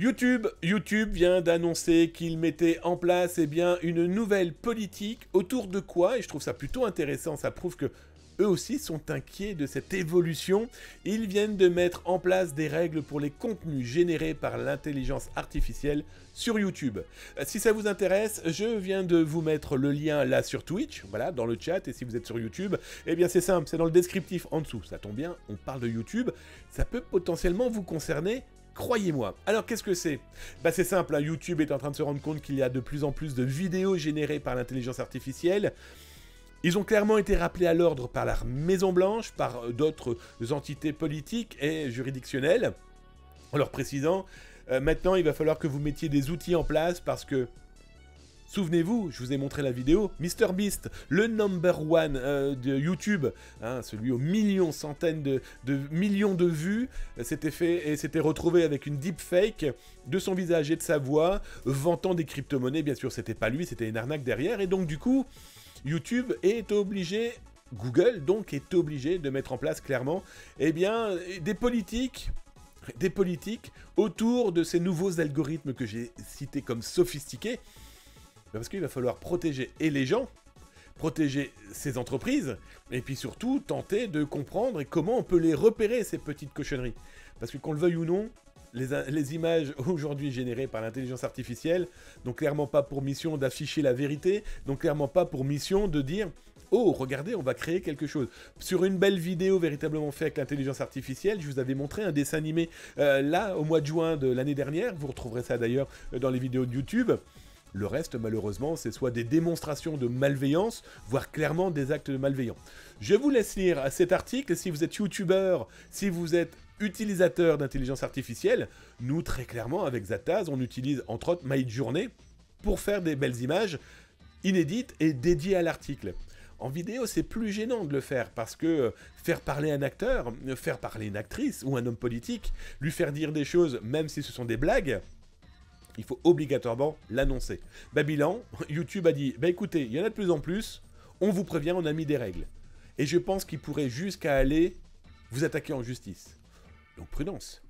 YouTube, vient d'annoncer qu'il mettait en place eh une nouvelle politique autour de quoi, et je trouve ça plutôt intéressant, ça prouve que eux aussi sont inquiets de cette évolution. Ils viennent de mettre en place des règles pour les contenus générés par l'intelligence artificielle sur YouTube. Euh, si ça vous intéresse, je viens de vous mettre le lien là sur Twitch, voilà, dans le chat, et si vous êtes sur YouTube, eh bien c'est simple, c'est dans le descriptif en dessous. Ça tombe bien, on parle de YouTube, ça peut potentiellement vous concerner Croyez-moi. Alors qu'est-ce que c'est? Bah c'est simple, hein. YouTube est en train de se rendre compte qu'il y a de plus en plus de vidéos générées par l'intelligence artificielle. Ils ont clairement été rappelés à l'ordre par la Maison Blanche, par d'autres entités politiques et juridictionnelles, en leur précisant, euh, maintenant il va falloir que vous mettiez des outils en place parce que Souvenez-vous, je vous ai montré la vidéo, MrBeast, le number one euh, de YouTube, hein, celui aux millions, centaines de, millions de vues, euh, s'était fait et s'était retrouvé avec une deepfake de son visage et de sa voix, vantant des crypto-monnaies. Bien sûr, c'était pas lui, c'était une arnaque derrière. Et donc, du coup, YouTube est obligé Google donc est obligé de mettre en place clairement eh bien, des politiques des politiques autour de ces nouveaux algorithmes que j'ai cités comme sophistiqués parce qu'il va falloir protéger et les gens, protéger ces entreprises, et puis surtout tenter de comprendre comment on peut les repérer, ces petites cochonneries. Parce que qu'on le veuille ou non, les, les images aujourd'hui générées par l'intelligence artificielle n'ont clairement pas pour mission d'afficher la vérité, n'ont clairement pas pour mission de dire Oh, regardez, on va créer quelque chose. Sur une belle vidéo véritablement faite avec l'intelligence artificielle, je vous avais montré un dessin animé euh, là, au mois de juin de l'année dernière. Vous retrouverez ça d'ailleurs euh, dans les vidéos de YouTube. Le reste, malheureusement, c'est soit des démonstrations de malveillance, voire clairement des actes de malveillance. Je vous laisse lire cet article. Si vous êtes youtubeur, si vous êtes utilisateur d'intelligence artificielle, nous, très clairement, avec Zataz, on utilise entre autres MyJourney pour faire des belles images inédites et dédiées à l'article. En vidéo, c'est plus gênant de le faire parce que faire parler un acteur, faire parler une actrice ou un homme politique, lui faire dire des choses, même si ce sont des blagues, il faut obligatoirement l'annoncer. Babylon, YouTube a dit, bah écoutez, il y en a de plus en plus, on vous prévient, on a mis des règles. Et je pense qu'il pourrait jusqu'à aller vous attaquer en justice. Donc prudence.